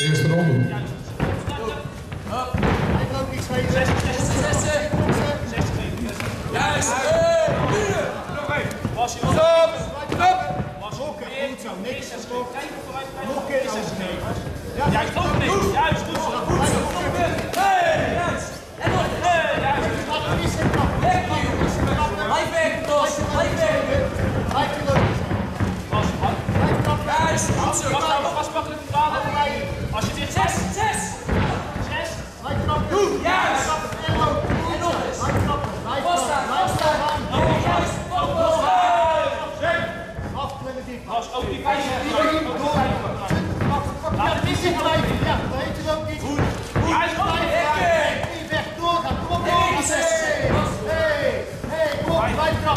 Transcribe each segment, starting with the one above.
Eerste ronde. Ik loop niks mee. Juist. Nog één. Was je Stop. Stop. Was ook goed zo. Niks. Nog een keer 96. Juist. Ook niks. Juist. Goed. Goed zo.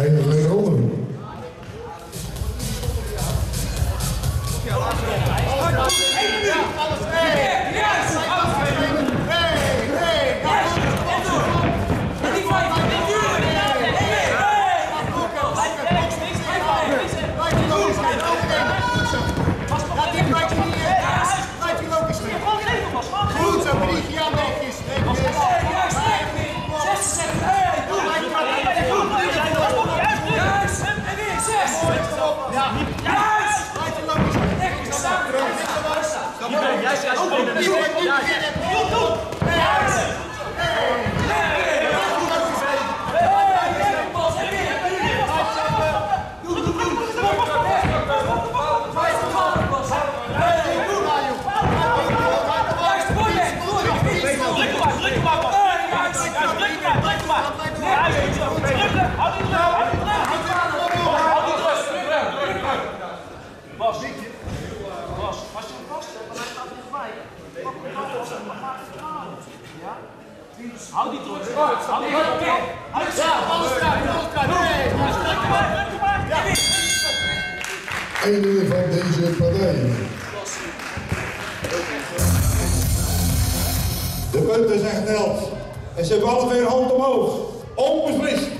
Hey, Ja, juist! Je bent juist als je Ja. Ja. Ja, Ja, Bas, Bas, als je hem hebt, dan staat hij gelijk. Pak hem aan, dan gaat hij aan. Ja? Hou die druk eruit. Hou die druk. Ja, alles eruit, alles eruit. Ja. Einde van deze partij. De punten zijn geteld. En ze hebben allebei weer hand omhoog. Onbeslist.